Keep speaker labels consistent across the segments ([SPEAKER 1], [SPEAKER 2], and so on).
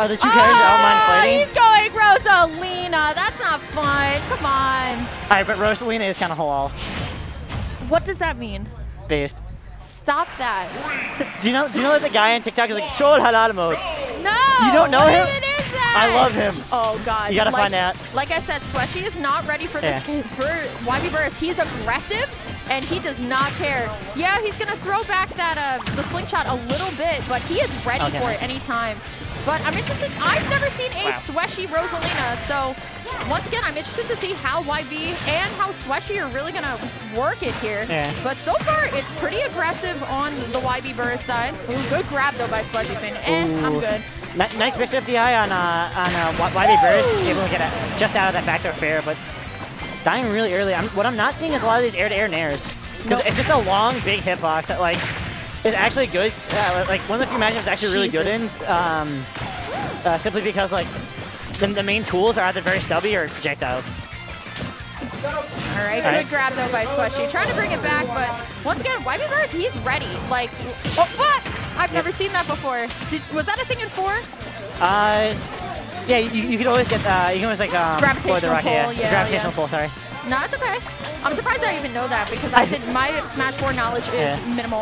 [SPEAKER 1] Are the two characters that don't
[SPEAKER 2] Oh, ah,
[SPEAKER 1] fighting?
[SPEAKER 2] he's going Rosalina. That's not fun. Come on.
[SPEAKER 1] All right, but Rosalina is kind of halal
[SPEAKER 2] What does that mean?
[SPEAKER 1] based.
[SPEAKER 2] Stop that.
[SPEAKER 1] Do you know? Do you know that the guy on TikTok is like Shol halal mode?
[SPEAKER 2] No.
[SPEAKER 1] You don't know him?
[SPEAKER 2] even is that?
[SPEAKER 1] I love him.
[SPEAKER 2] Oh God.
[SPEAKER 1] You gotta
[SPEAKER 2] like,
[SPEAKER 1] find out.
[SPEAKER 2] Like I said, Sweaty is not ready for this
[SPEAKER 1] Yeah.
[SPEAKER 2] game for YB Burst. He's aggressive and he does not care. Yeah, he's gonna throw back that uh the slingshot a little bit, but he is ready
[SPEAKER 1] Okay.
[SPEAKER 2] for it anytime. But I'm interested. I've never seen a
[SPEAKER 1] Wow.
[SPEAKER 2] Sweshi Rosalina, so once again, I'm interested to see how YB and how Sweshi are really gonna work it here.
[SPEAKER 1] Yeah.
[SPEAKER 2] But so far, it's pretty aggressive on the YB Burst side. Ooh, good grab though by Sweshi saying, eh, I'm good.
[SPEAKER 1] Ni- Nice mix of DI on uh, on uh, YB Burst, able to get a, just out of that backdoor fair, but dying really early. I'm, what I'm not seeing is a lot of these air-to-air nairs. Because
[SPEAKER 2] Nope.
[SPEAKER 1] it's just a long, big hitbox that like is actually good. Uh, like one of the few matchups actually really good in. Um, uh, simply because like the, the main tools are either very stubby or projectiles.
[SPEAKER 2] All right,
[SPEAKER 1] All right.
[SPEAKER 2] good grab though by Sweaty. Trying to bring it back, but once again, YB Burst, he's ready. Like, oh, what? I've never seen that before. Did, was that a thing in four?
[SPEAKER 1] Uh, yeah, you, you could always get uh, you can always like um,
[SPEAKER 2] Gravitational
[SPEAKER 1] the rocket,
[SPEAKER 2] pull,
[SPEAKER 1] yeah,
[SPEAKER 2] yeah,
[SPEAKER 1] gravitational
[SPEAKER 2] yeah.
[SPEAKER 1] pull. Sorry.
[SPEAKER 2] No, it's okay. I'm surprised I even know that because I did my Smash 4 knowledge is
[SPEAKER 1] Yeah.
[SPEAKER 2] minimal.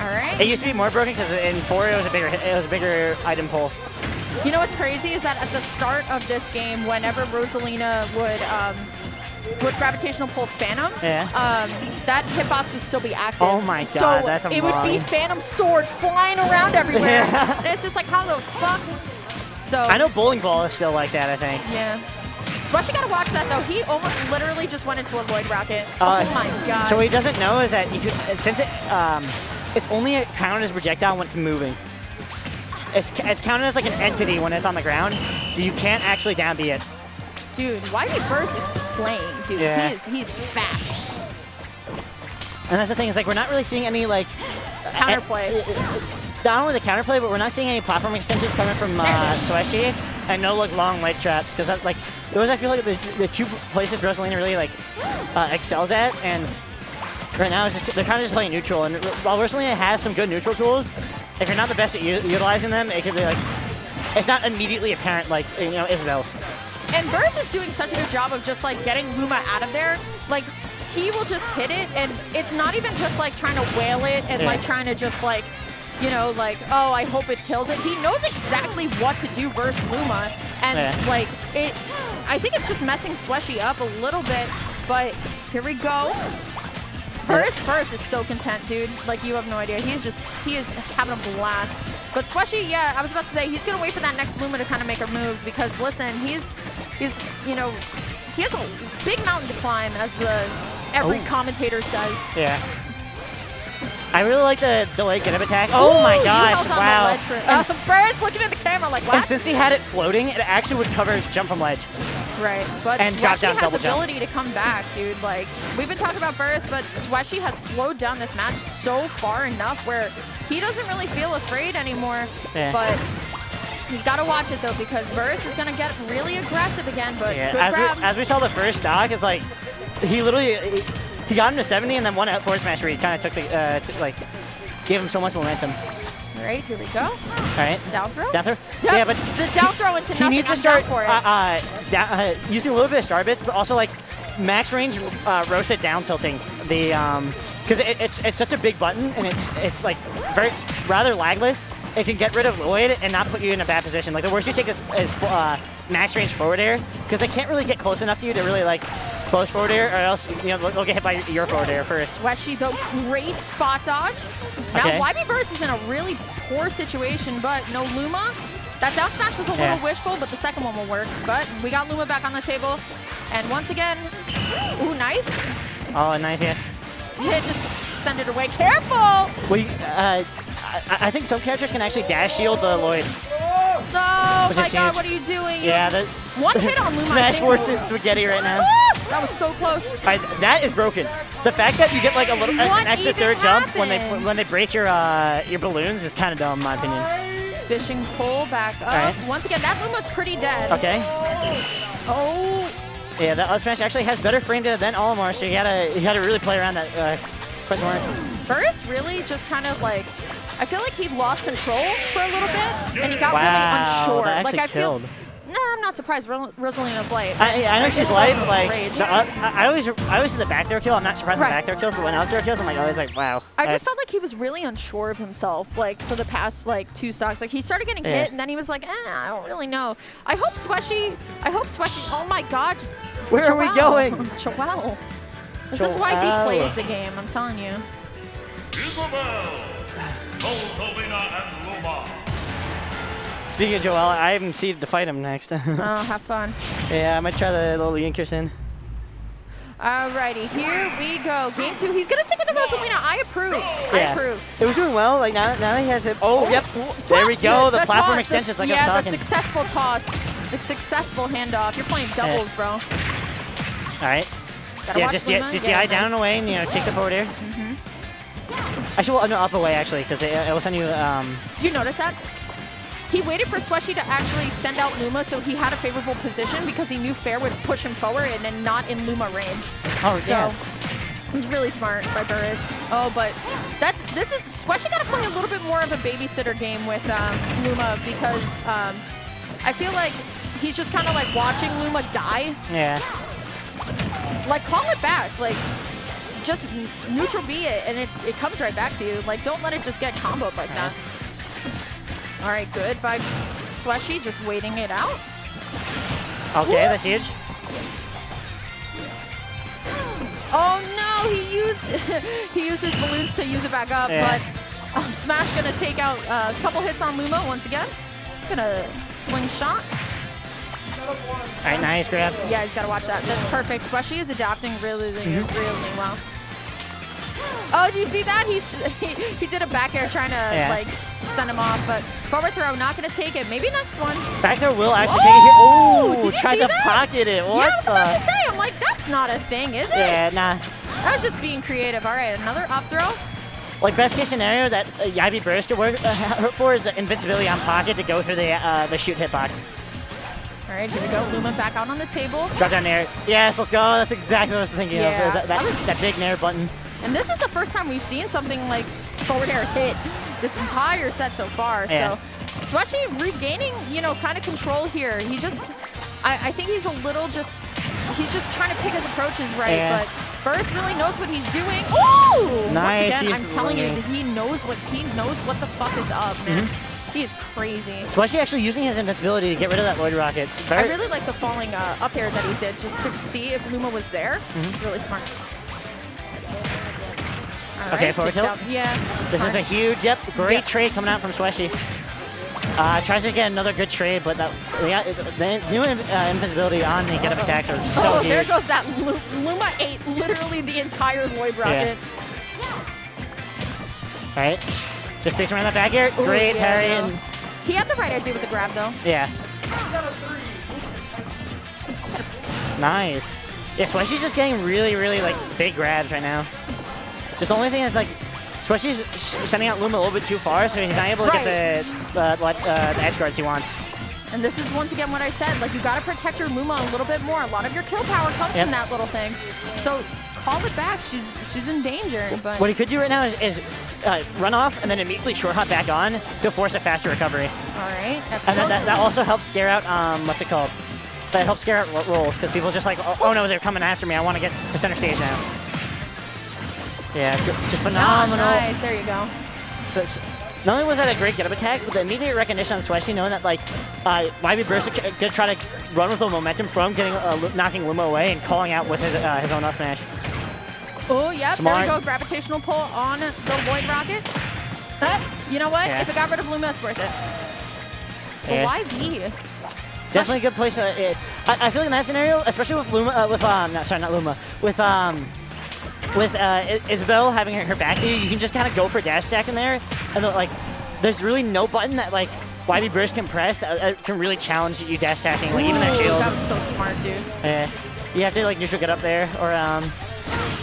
[SPEAKER 2] All right.
[SPEAKER 1] It used to be more broken because in four it was a bigger hit- it was a bigger item pull.
[SPEAKER 2] You know what's crazy is that at the start of this game, whenever Rosalina would um, would gravitational pull Phantom,
[SPEAKER 1] Yeah.
[SPEAKER 2] um, that hitbox would still be active.
[SPEAKER 1] Oh my
[SPEAKER 2] so
[SPEAKER 1] God, that's a
[SPEAKER 2] it would be. Phantom Sword flying around everywhere,
[SPEAKER 1] Yeah.
[SPEAKER 2] and it's just like how the fuck. So
[SPEAKER 1] I know bowling ball is still like that. I think.
[SPEAKER 2] Yeah. Sweaty gotta watch that though. He almost literally just went into a void rocket.
[SPEAKER 1] Uh,
[SPEAKER 2] oh my god.
[SPEAKER 1] So what he doesn't know is that you could since it um, it's only counted as projectile when it's moving. It's it's counted as like an entity when it's on the ground, so you can't actually down B it.
[SPEAKER 2] Dude, YB Burst is playing, dude.
[SPEAKER 1] Yeah.
[SPEAKER 2] He is he's fast.
[SPEAKER 1] And that's the thing is like we're not really seeing any like
[SPEAKER 2] Counterplay.
[SPEAKER 1] Not only the counterplay, but we're not seeing any platform extensions coming from uh, Sweshi, and no like long ledge traps because like those I feel like the, the two places Rosalina really like uh, excels at, and right now it's just they're kind of just playing neutral. And while Rosalina has some good neutral tools, if you're not the best at u- utilizing them, it could be like it's not immediately apparent like you know Isabelle's.
[SPEAKER 2] And Burst is doing such a good job of just like getting Luma out of there. Like he will just hit it and it's not even just like trying to whale it and
[SPEAKER 1] Yeah.
[SPEAKER 2] like trying to just like you know, like, oh, I hope it kills it. He knows exactly what to do versus Luma. And
[SPEAKER 1] Yeah.
[SPEAKER 2] like it I think it's just messing Sweshi up a little bit, but here we go. Burst, Burst is so content, dude. Like, you have no idea. He's just, he is having a blast. But Sweshi, yeah, I was about to say, he's going to wait for that next Luma to kind of make a move because, listen, he's, he's, you know, he has a big mountain to climb, as the every
[SPEAKER 1] Oh.
[SPEAKER 2] commentator says.
[SPEAKER 1] Yeah. I really like the delayed get up attack. Oh my
[SPEAKER 2] Ooh, you
[SPEAKER 1] gosh! Wow.
[SPEAKER 2] for- uh, Burst looking at the camera like,
[SPEAKER 1] And since he had it floating, it actually would cover his jump from ledge.
[SPEAKER 2] Right, but
[SPEAKER 1] And down,
[SPEAKER 2] has
[SPEAKER 1] double jump.
[SPEAKER 2] ability to come back, dude. Like, we've been talking about Burst, but Sweshi has slowed down this match so far enough where he doesn't really feel afraid anymore.
[SPEAKER 1] Yeah.
[SPEAKER 2] But he's got to watch it, though, because Burst is going to get really aggressive again, but
[SPEAKER 1] Yeah,
[SPEAKER 2] good
[SPEAKER 1] as we, as we saw the first stock, it's like he literally he, he got him to 70 and then one out forward smash where he kind of took the uh, like gave him so much momentum.
[SPEAKER 2] All right, here we go.
[SPEAKER 1] All right,
[SPEAKER 2] Down throw?
[SPEAKER 1] down throw.
[SPEAKER 2] Yep,
[SPEAKER 1] Yeah, but
[SPEAKER 2] the down throw into
[SPEAKER 1] he
[SPEAKER 2] nothing.
[SPEAKER 1] needs to start
[SPEAKER 2] for it.
[SPEAKER 1] uh, uh, down, uh, using a little bit of star bits, but also like max range uh, roasted down tilting the um because it, it's it's such a big button and it's it's like very rather lagless. It can get rid of Lloyd and not put you in a bad position. Like the worst you take is, is uh, max range forward air because they can't really get close enough to you to really like close forward air, or else you know they'll, get hit by your, forward air first.
[SPEAKER 2] Sweshi, though, great spot dodge. Now,
[SPEAKER 1] Okay.
[SPEAKER 2] YB Burst is in a really poor situation, but no Luma. That down smash was a
[SPEAKER 1] Yeah.
[SPEAKER 2] little wishful, but the second one will work. But we got Luma back on the table. And once again, ooh, nice.
[SPEAKER 1] Oh, nice yeah.
[SPEAKER 2] Yeah, just send it away. Careful!
[SPEAKER 1] You, uh, I, I think some characters can actually dash shield the Lloyd. Oh
[SPEAKER 2] my God,
[SPEAKER 1] huge.
[SPEAKER 2] what are you doing?
[SPEAKER 1] Yeah, the
[SPEAKER 2] One hit on Luma.
[SPEAKER 1] Smash
[SPEAKER 2] think.
[SPEAKER 1] spaghetti right now.
[SPEAKER 2] That was so close.
[SPEAKER 1] I, that is broken. The fact that you get like a little
[SPEAKER 2] What
[SPEAKER 1] an extra third jump when they when they break your uh, your balloons is kind of dumb, in my opinion.
[SPEAKER 2] Fishing pull back up.
[SPEAKER 1] Alright.
[SPEAKER 2] Once again, that Luma's pretty dead.
[SPEAKER 1] Okay.
[SPEAKER 2] Oh,
[SPEAKER 1] Yeah, that up smash actually has better frame data than Olimar, so you gotta you gotta really play around that uh, question mark.
[SPEAKER 2] Burst really just kind of like I feel like he lost control for a little bit, and he got
[SPEAKER 1] Wow,
[SPEAKER 2] really unsure.
[SPEAKER 1] that
[SPEAKER 2] like I feel.
[SPEAKER 1] killed.
[SPEAKER 2] I'm not surprised. Rosalina's light.
[SPEAKER 1] I, I know she's
[SPEAKER 2] it
[SPEAKER 1] light, but like the, uh, I I always I always see the back throw kill. I'm not surprised by
[SPEAKER 2] Right.
[SPEAKER 1] back throw kills, but when out throw kills, I'm like always like wow.
[SPEAKER 2] I just felt like he was really unsure of himself, like for the past like two stocks. Like he started getting
[SPEAKER 1] Yeah.
[SPEAKER 2] hit, and then he was like, eh, I don't really know. I hope Sweshi. I hope Sweshi. Oh my God, just.
[SPEAKER 1] Where are we going?
[SPEAKER 2] Joelle. This is why he plays the game. I'm telling you.
[SPEAKER 3] Isabelle, Rosalina, and Luma.
[SPEAKER 1] Speaking of Joel, I haven't seen to fight him next.
[SPEAKER 2] Oh, have fun.
[SPEAKER 1] yeah, I might try the little Yankerson.
[SPEAKER 2] Alrighty, here we go. Game two. He's gonna stick with the Rosalina. I approve. I approve.
[SPEAKER 1] It was doing well. Like now, now he has it. Oh, yep. There we go. The
[SPEAKER 2] The
[SPEAKER 1] platform
[SPEAKER 2] toss,
[SPEAKER 1] extensions, like
[SPEAKER 2] yeah,
[SPEAKER 1] I was
[SPEAKER 2] the successful toss, the successful handoff. You're playing doubles, bro.
[SPEAKER 1] All right.
[SPEAKER 2] Gotta
[SPEAKER 1] Yeah, just yeah, just
[SPEAKER 2] Yeah,
[SPEAKER 1] DI down
[SPEAKER 2] nice.
[SPEAKER 1] and away, and you know, take the forward air.
[SPEAKER 2] Mm-hmm.
[SPEAKER 1] Actually, well, no, up away actually, because it, it will send you. Um,
[SPEAKER 2] Did you notice that? He waited for Sweshi to actually send out Luma so he had a favorable position because he knew Fair would push him forward and then not in Luma range.
[SPEAKER 1] oh
[SPEAKER 2] So
[SPEAKER 1] yeah.
[SPEAKER 2] it was really smart by Burris. Oh, but that's this is Sweshi got to play a little bit more of a babysitter game with um, Luma because um, I feel like he's just kind of like watching Luma die.
[SPEAKER 1] Yeah.
[SPEAKER 2] Like call it back, like just neutral be it and it, it comes right back to you. Like don't let it just get comboed like that. All right, good by Sweshi, just waiting it out.
[SPEAKER 1] Okay, that's huge.
[SPEAKER 2] Oh no, he used he used his balloons to use it back up,
[SPEAKER 1] Yeah.
[SPEAKER 2] but um, Smash gonna take out uh, a couple hits on Luma once again. Gonna slingshot.
[SPEAKER 1] All right, nice grab.
[SPEAKER 2] Yeah, he's gotta watch that. That's perfect. Sweshi is adapting really, really,
[SPEAKER 1] Mm-hmm.
[SPEAKER 2] really well. Oh, do you see that? He's, he he did a back air trying to
[SPEAKER 1] Yeah.
[SPEAKER 2] like send him off, but forward throw not gonna take it. Maybe next one.
[SPEAKER 1] Back there will actually take
[SPEAKER 2] Oh!
[SPEAKER 1] it here.
[SPEAKER 2] Did
[SPEAKER 1] Ooh, tried
[SPEAKER 2] see
[SPEAKER 1] to
[SPEAKER 2] that?
[SPEAKER 1] pocket it. What
[SPEAKER 2] yeah, I was about
[SPEAKER 1] the?
[SPEAKER 2] to say. I'm like, that's not a thing, is it?
[SPEAKER 1] Yeah, nah.
[SPEAKER 2] That was just being creative. All right, another up throw.
[SPEAKER 1] Like best case scenario that uh, Yabi Burst could work uh, for is the invincibility on pocket to go through the uh, the shoot hitbox.
[SPEAKER 2] All right, here we go. Luma back out on the table.
[SPEAKER 1] Drop down there. Yes, let's go. That's exactly what I was thinking
[SPEAKER 2] Yeah.
[SPEAKER 1] of. That, that, that big nair button.
[SPEAKER 2] And this is the first time we've seen something like forward air hit this entire set so far.
[SPEAKER 1] Yeah.
[SPEAKER 2] So Sweshi regaining, you know, kind of control here. He just, I, I think he's a little just, he's just trying to pick his approaches right.
[SPEAKER 1] Yeah.
[SPEAKER 2] But Burst really knows what he's doing. Ooh!
[SPEAKER 1] Nice,
[SPEAKER 2] Once again,
[SPEAKER 1] he's
[SPEAKER 2] I'm telling you, he knows what he knows what the fuck is up, man.
[SPEAKER 1] Mm-hmm.
[SPEAKER 2] He is crazy.
[SPEAKER 1] Especially actually using his invincibility to get rid of that Lloyd Rocket.
[SPEAKER 2] I really like the falling uh, up air that he did just to see if Luma was there.
[SPEAKER 1] Mm-hmm.
[SPEAKER 2] Really smart. All
[SPEAKER 1] Okay,
[SPEAKER 2] right,
[SPEAKER 1] forward tilt.
[SPEAKER 2] up- Yeah.
[SPEAKER 1] This is a huge, yep, great
[SPEAKER 2] Yep.
[SPEAKER 1] trade coming out from Sweshi. Uh, tries to get another good trade, but that, the, the new uh, invisibility on the get up attacks are so
[SPEAKER 2] Oh,
[SPEAKER 1] huge.
[SPEAKER 2] there goes that Lu- Luma ate literally the entire Lloyd rocket.
[SPEAKER 1] Right? Just space around that back air.
[SPEAKER 2] Ooh,
[SPEAKER 1] Great
[SPEAKER 2] yeah,
[SPEAKER 1] parry.
[SPEAKER 2] no.
[SPEAKER 1] And,
[SPEAKER 2] He had the right idea with the grab though.
[SPEAKER 1] yeah. Nice. Yeah, Sweshi's just getting really, really like big grabs right now. Just the only thing is like, s- sending out Luma a little bit too far, so he's not able to get the, uh, what, uh, the edge guards he wants.
[SPEAKER 2] And this is once again what I said. Like you gotta protect your Luma a little bit more. A lot of your kill power comes
[SPEAKER 1] Yep.
[SPEAKER 2] from that little thing. So call it back. She's she's in danger. But
[SPEAKER 1] What he could do right now is, is uh, run off and then immediately short hop back on to force a faster recovery.
[SPEAKER 2] all right.
[SPEAKER 1] And then that, that also helps scare out, um, what's it called? That helps scare out ro- rolls because people just like, oh, oh no, they're coming after me. I want to get to center stage now. Yeah, just
[SPEAKER 2] Ah,
[SPEAKER 1] phenomenal.
[SPEAKER 2] nice. There you go.
[SPEAKER 1] So it's- not only was that a great get up attack, but the immediate recognition on Sweshi knowing that like uh, YB Burst could try to run with the momentum from getting uh, knocking Luma away and calling out with his, uh, his own up smash.
[SPEAKER 2] Oh, yep. There we go. Gravitational pull on the Lloyd rocket. But, you know what?
[SPEAKER 1] Yeah.
[SPEAKER 2] If it got rid of Luma, it's worth it. But
[SPEAKER 1] Yeah.
[SPEAKER 2] why V?
[SPEAKER 1] Definitely a good place. Uh, it, I, I feel like in that scenario, especially with Luma, uh, with um, not, sorry, not Luma, with um, with uh, Isabelle having her, back to you, you can just kind of go for dash stack in there, and like, there's really no button that like YB Burst can press that uh, can really challenge you dash stacking, like even that shield.
[SPEAKER 2] That was so smart, dude.
[SPEAKER 1] Yeah. you have to like neutral get up there, or um,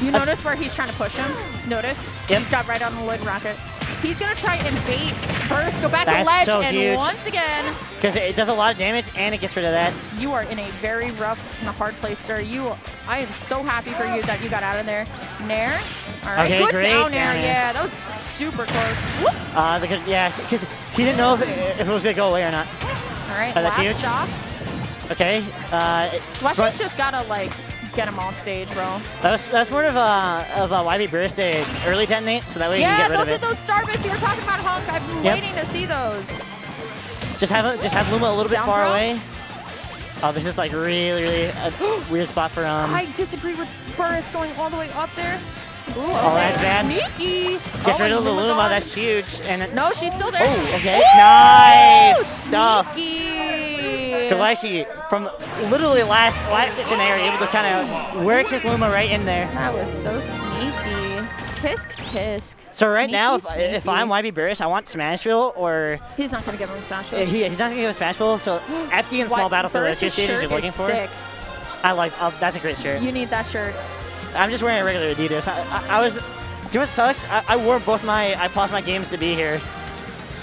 [SPEAKER 2] You notice where he's trying to push him? Notice?
[SPEAKER 1] Yep.
[SPEAKER 2] He's got right on the Lloyd rocket. He's gonna try and bait first, go back
[SPEAKER 1] That's
[SPEAKER 2] to ledge,
[SPEAKER 1] so
[SPEAKER 2] and
[SPEAKER 1] huge.
[SPEAKER 2] once again,
[SPEAKER 1] Because it does a lot of damage and it gets rid of that.
[SPEAKER 2] You are in a very rough and a hard place, sir. You, I am so happy for you that you got out of there. Nair. All right,
[SPEAKER 1] Okay,
[SPEAKER 2] good
[SPEAKER 1] great
[SPEAKER 2] down air.
[SPEAKER 1] down air.
[SPEAKER 2] Yeah, that was super close. Whoop.
[SPEAKER 1] Uh, because, yeah, because he didn't know if, if it was going to go away or not.
[SPEAKER 2] All right,
[SPEAKER 1] that's
[SPEAKER 2] last
[SPEAKER 1] huge.
[SPEAKER 2] stop.
[SPEAKER 1] Okay. Uh, it- Swe-
[SPEAKER 2] just gotta like get him off stage, bro.
[SPEAKER 1] That's that's more of a of a YB burst to early detonate, so that way you
[SPEAKER 2] Yeah,
[SPEAKER 1] can get rid
[SPEAKER 2] those
[SPEAKER 1] of
[SPEAKER 2] are
[SPEAKER 1] it.
[SPEAKER 2] those those star bits you were talking about, Hunk. I've been
[SPEAKER 1] Yep.
[SPEAKER 2] waiting to see those.
[SPEAKER 1] Just have a, just have Luma a little bit far
[SPEAKER 2] throw?
[SPEAKER 1] away. Oh, this is like really really a weird spot for um.
[SPEAKER 2] I disagree with Burris going all the way up there. Ooh, okay.
[SPEAKER 1] Oh, that's bad.
[SPEAKER 2] Sneaky.
[SPEAKER 1] Gets
[SPEAKER 2] oh,
[SPEAKER 1] rid of the Luma. That's huge. And
[SPEAKER 2] No, she's still there.
[SPEAKER 1] oh, okay,
[SPEAKER 2] Woo!
[SPEAKER 1] nice stuff.
[SPEAKER 2] Sneaky.
[SPEAKER 1] So actually, from literally last last scenario, able to kind of work his Luma right in there.
[SPEAKER 2] That was so sneaky. Tisk tisk.
[SPEAKER 1] So right now, if,
[SPEAKER 2] Sneaky,
[SPEAKER 1] if I'm
[SPEAKER 2] sneaky.
[SPEAKER 1] YB Burris, I want Smashville or
[SPEAKER 2] He's not gonna give him a smash.
[SPEAKER 1] uh, he, he's not gonna give Smashville. So FD and small battle for the two stages you're looking for.
[SPEAKER 2] Sick.
[SPEAKER 1] I like. Oh, that's a great shirt.
[SPEAKER 2] You need that shirt.
[SPEAKER 1] I'm just wearing a regular Adidas. I, I, I was. Do you know what sucks? I, I wore both my. I paused my games to be here.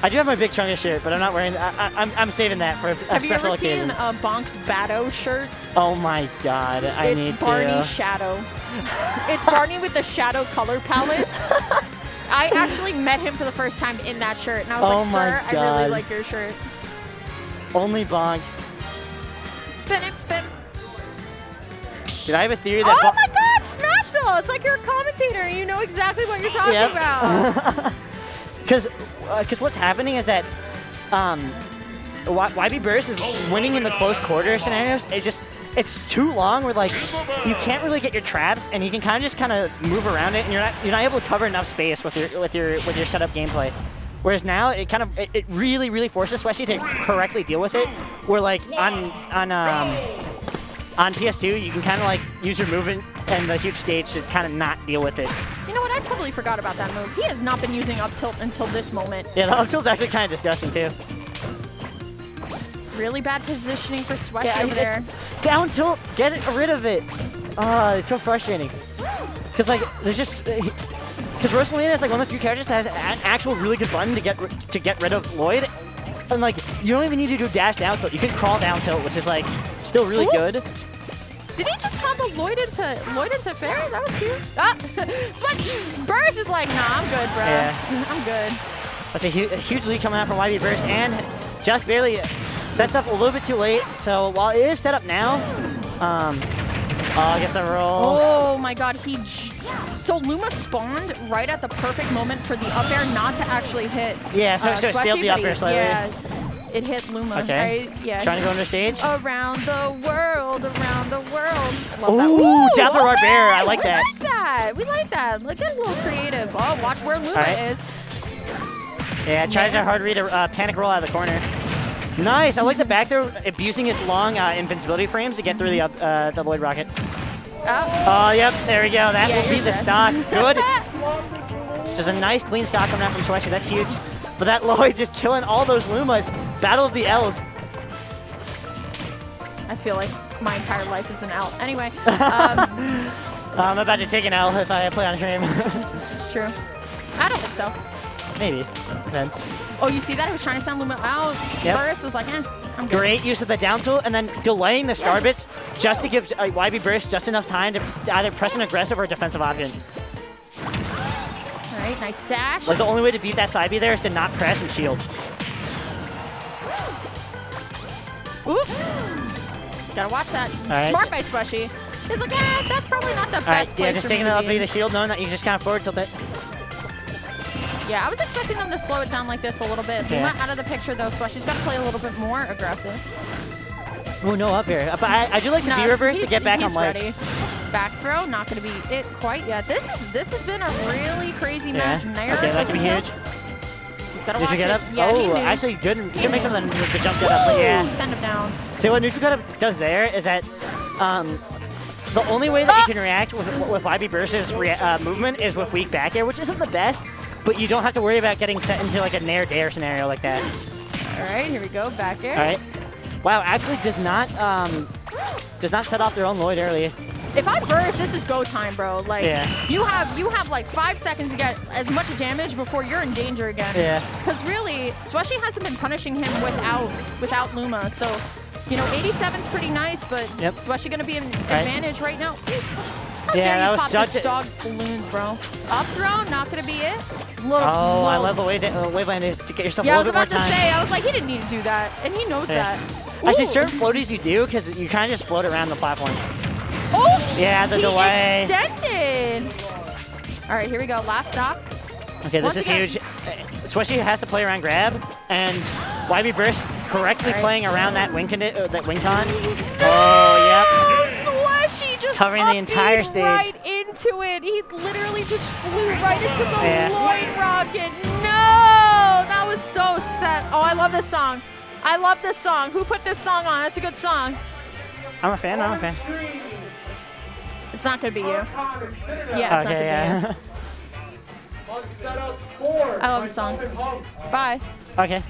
[SPEAKER 1] I do have my big chunky shirt, but I'm not wearing. I, I, I'm, I'm saving that for a, a
[SPEAKER 2] Have you
[SPEAKER 1] special
[SPEAKER 2] ever
[SPEAKER 1] occasion.
[SPEAKER 2] seen uh, Bonk's Batto shirt?
[SPEAKER 1] oh my god, I
[SPEAKER 2] it's
[SPEAKER 1] need
[SPEAKER 2] Barney
[SPEAKER 1] to.
[SPEAKER 2] Shadow. it's Barney with the shadow color palette. I actually met him for the first time in that shirt, and I was
[SPEAKER 1] Oh
[SPEAKER 2] like, "Sir, I really like your shirt."
[SPEAKER 1] Only Bonk. Did I have a theory that? Oh
[SPEAKER 2] my God, Smashville! It's like you're a commentator. You know exactly what you're talking
[SPEAKER 1] Yep.
[SPEAKER 2] about.
[SPEAKER 1] Because because what's happening is that um, Y- YB Burst is winning in the close quarter scenarios. It's just it's too long. Where like you can't really get your traps, and you can kind of just kind of move around it, and you're not you're not able to cover enough space with your with your with your setup gameplay. Whereas now it kind of it, it really really forces Sweshi to correctly deal with it. Where like on on um on PS2 you can kind of like use your movement and the huge stage to kind of not deal with it.
[SPEAKER 2] You know what? I totally forgot about that move. He has not been using up tilt until this moment.
[SPEAKER 1] Yeah, the up tilt's actually kind of disgusting too.
[SPEAKER 2] Really bad positioning for Sweaty
[SPEAKER 1] Yeah,
[SPEAKER 2] over there.
[SPEAKER 1] down tilt. Get it, rid of it. Ah, it's so frustrating. Cause like there's just because Rosalina is like one of the few characters that has an actual really good button to get to get rid of Lloyd, and like you don't even need to do dash down tilt. You can crawl down tilt, which is like still really
[SPEAKER 2] Ooh.
[SPEAKER 1] good.
[SPEAKER 2] Did he just combo Lloyd into Lloyd into fair? That was cute. Ah, Sweat. Burst is like, nah, I'm good, bro.
[SPEAKER 1] Yeah.
[SPEAKER 2] I'm good.
[SPEAKER 1] That's a, hu- a huge lead coming out from YB Burst, and just barely sets up a little bit too late. So while it is set up now, um, oh, I guess I roll.
[SPEAKER 2] Oh my god, he. j- So Luma spawned right at the perfect moment for the up air not to actually hit.
[SPEAKER 1] Yeah, so-
[SPEAKER 2] uh,
[SPEAKER 1] so it the up air slightly.
[SPEAKER 2] Yeah, it hit Luma.
[SPEAKER 1] Okay.
[SPEAKER 2] Right? Yeah.
[SPEAKER 1] Trying to go under stage.
[SPEAKER 2] Around the world, around the world.
[SPEAKER 1] Ooh, Death
[SPEAKER 2] okay,
[SPEAKER 1] Roar Bear, I like that.
[SPEAKER 2] We like that. We like that. Look at a little creative. Oh, watch where Luma
[SPEAKER 1] Alright.
[SPEAKER 2] is.
[SPEAKER 1] Yeah, tries a hard read, a uh, panic roll out of the corner. Nice. I like the back there, abusing its long uh, invincibility frames to get through the up, uh, the Void Rocket.
[SPEAKER 2] Oh.
[SPEAKER 1] Oh, yep, there we go. That
[SPEAKER 2] Yeah,
[SPEAKER 1] will be
[SPEAKER 2] you're
[SPEAKER 1] the stock. Good. Just a nice clean stock coming out from Sweshi. That's huge. But that Lloyd just killing all those Lumas. Battle of the L's.
[SPEAKER 2] I feel like my entire life is an L. Anyway, um,
[SPEAKER 1] I'm about to take an L if I play on stream.
[SPEAKER 2] it's true. I don't think so.
[SPEAKER 1] Maybe. Depends.
[SPEAKER 2] Oh, you see that? He was trying to send Luma out.
[SPEAKER 1] Yep.
[SPEAKER 2] Burris was like, eh, I'm good.
[SPEAKER 1] Great use of the down tool, and then delaying the star bits just to give uh, YB Burris just enough time to either press an aggressive or defensive option.
[SPEAKER 2] Right, nice dash.
[SPEAKER 1] Like the only way to beat that side B there is to not press and shield.
[SPEAKER 2] Oop. Gotta watch that.
[SPEAKER 1] right.
[SPEAKER 2] Smart by Slushy. He's like, eh, that's probably not the
[SPEAKER 1] All right,
[SPEAKER 2] best
[SPEAKER 1] yeah,
[SPEAKER 2] place
[SPEAKER 1] just taking it up the shield, knowing that you just kind of forward tilt it.
[SPEAKER 2] Yeah, I was expecting them to slow it down like this a little bit.
[SPEAKER 1] Yeah.
[SPEAKER 2] Luma out of the picture though, Slushy's got to play a little bit more aggressive.
[SPEAKER 1] Oh no, up here. But I, I do like the
[SPEAKER 2] No,
[SPEAKER 1] B reverse to get back on ledge.
[SPEAKER 2] ready. Back throw, not gonna be it quite yet. This is this has been a really crazy match.
[SPEAKER 1] Yeah.
[SPEAKER 2] Nair
[SPEAKER 1] Okay, that could be
[SPEAKER 2] doesn't
[SPEAKER 1] huge.
[SPEAKER 2] He's gotta
[SPEAKER 1] Did
[SPEAKER 2] watch
[SPEAKER 1] get
[SPEAKER 2] it.
[SPEAKER 1] up?
[SPEAKER 2] Yeah,
[SPEAKER 1] oh, actually good.
[SPEAKER 2] He
[SPEAKER 1] makes
[SPEAKER 2] knew.
[SPEAKER 1] something with the jump get up. But yeah.
[SPEAKER 2] Send him down.
[SPEAKER 1] See what neutral get up does there is that um, the only way that you can react with with YB Burst's uh, movement is with weak back air, which isn't the best. But you don't have to worry about getting set into like a nair dare scenario like that.
[SPEAKER 2] All right, here we go. Back air.
[SPEAKER 1] All right. Wow, actually does not um, does not set off their own Lloyd early.
[SPEAKER 2] If I burst, this is go time, bro. Like
[SPEAKER 1] Yeah.
[SPEAKER 2] you have you have like five seconds to get as much damage before you're in danger again.
[SPEAKER 1] Yeah.
[SPEAKER 2] Because really, Slushy hasn't been punishing him without without Luma. So, you know, 87's pretty nice, but
[SPEAKER 1] Yep.
[SPEAKER 2] Slushy gonna be an advantage right now. How
[SPEAKER 1] Yeah,
[SPEAKER 2] dare
[SPEAKER 1] that
[SPEAKER 2] you
[SPEAKER 1] was
[SPEAKER 2] pop
[SPEAKER 1] such
[SPEAKER 2] this
[SPEAKER 1] a-
[SPEAKER 2] dog's balloons, bro? Up throw, not gonna be it. Little,
[SPEAKER 1] Oh, I love the way that uh, wave landed to get yourself
[SPEAKER 2] Yeah,
[SPEAKER 1] a little bit more time.
[SPEAKER 2] Yeah, I was about to say, I was like, he didn't need to do that, and he knows
[SPEAKER 1] Yeah.
[SPEAKER 2] that.
[SPEAKER 1] Actually,
[SPEAKER 2] Ooh.
[SPEAKER 1] certain floaties you do because you kind of just float around the platform. Yeah, the
[SPEAKER 2] he
[SPEAKER 1] delay.
[SPEAKER 2] extended. All right, here we go. Last stock.
[SPEAKER 1] Okay, this
[SPEAKER 2] Once
[SPEAKER 1] is
[SPEAKER 2] again-
[SPEAKER 1] huge. Especially has to play around grab, and YB Burst correctly
[SPEAKER 2] Right.
[SPEAKER 1] playing around that win condi- uh, that win con. Oh,
[SPEAKER 2] Slushy just
[SPEAKER 1] Covering the entire stage.
[SPEAKER 2] right into it. He literally just flew right into the
[SPEAKER 1] Yeah.
[SPEAKER 2] Lloyd rocket. No, that was so set. Oh, I love this song. I love this song. Who put this song on? That's a good song.
[SPEAKER 1] I'm a fan. I'm a fan.
[SPEAKER 2] It's not gonna be you. Yeah, it's not gonna
[SPEAKER 1] Okay, yeah.
[SPEAKER 2] be you. I love the song. Bye.
[SPEAKER 1] okay.